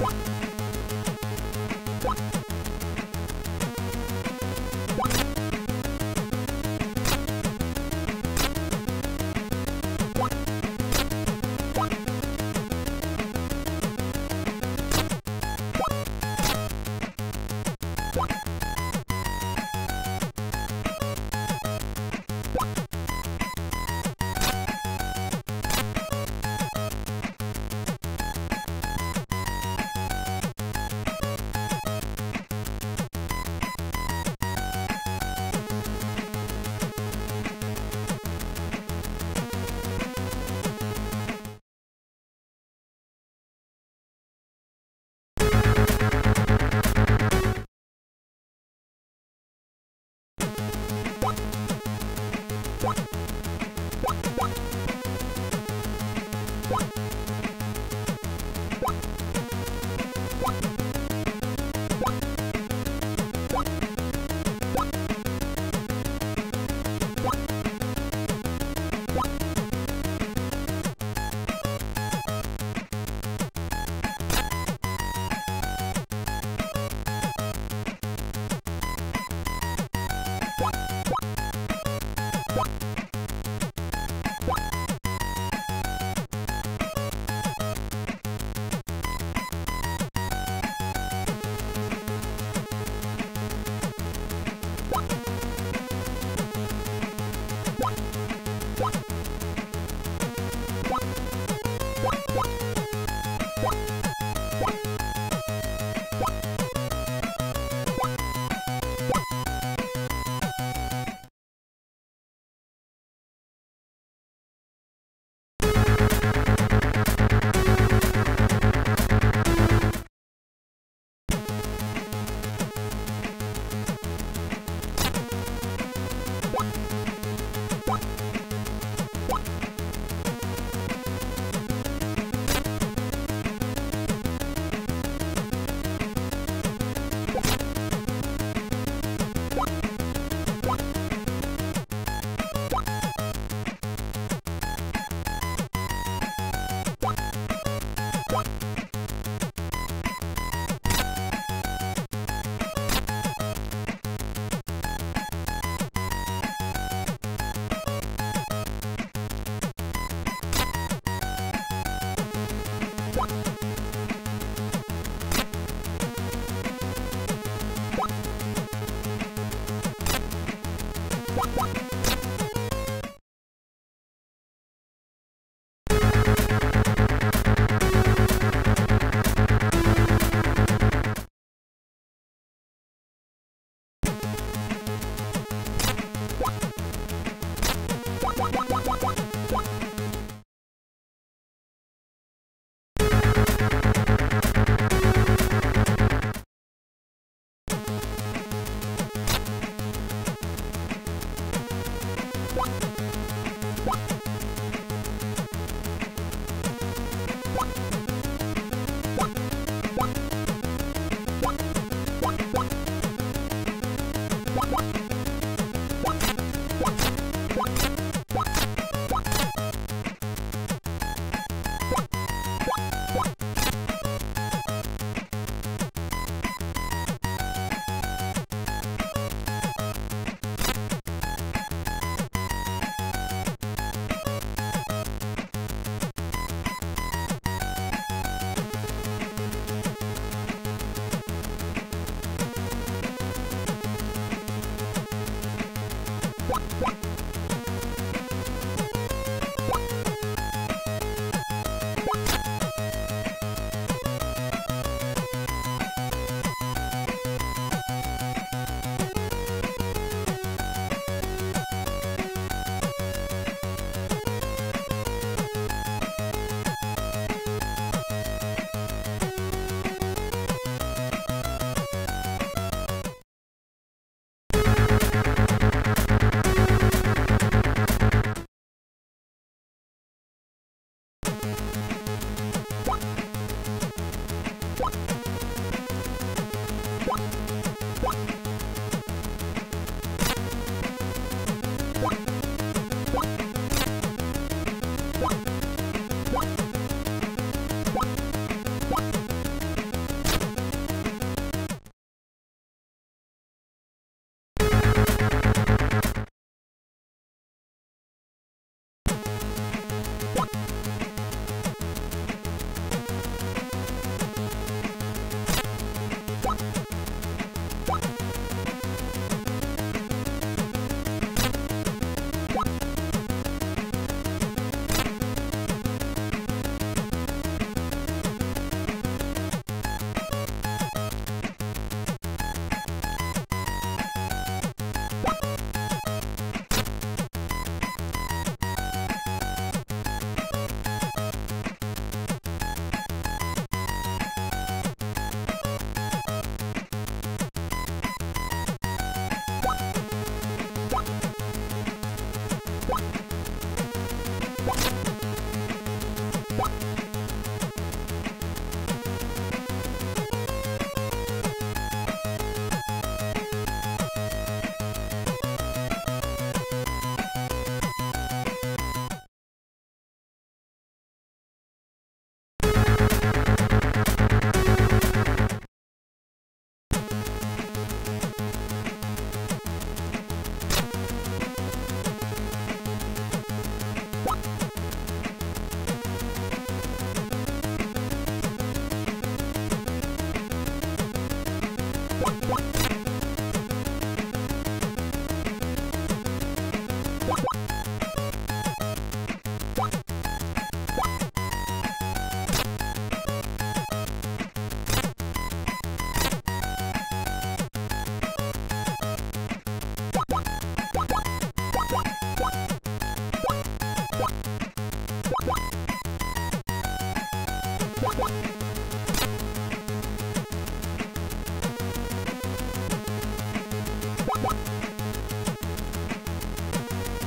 you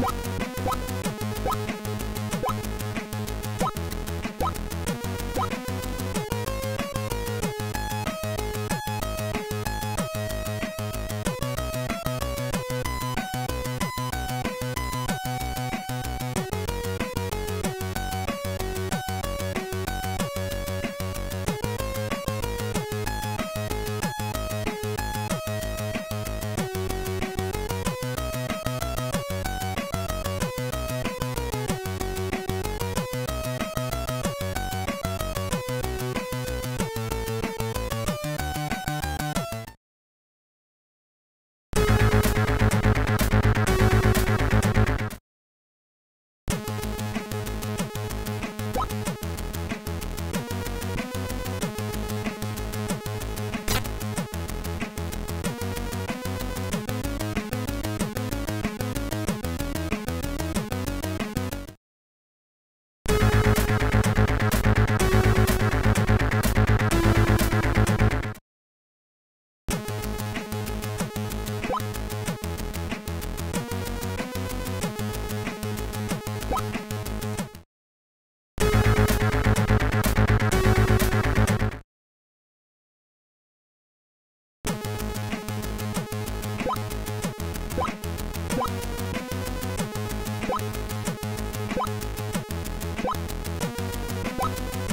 What? What? What?「What?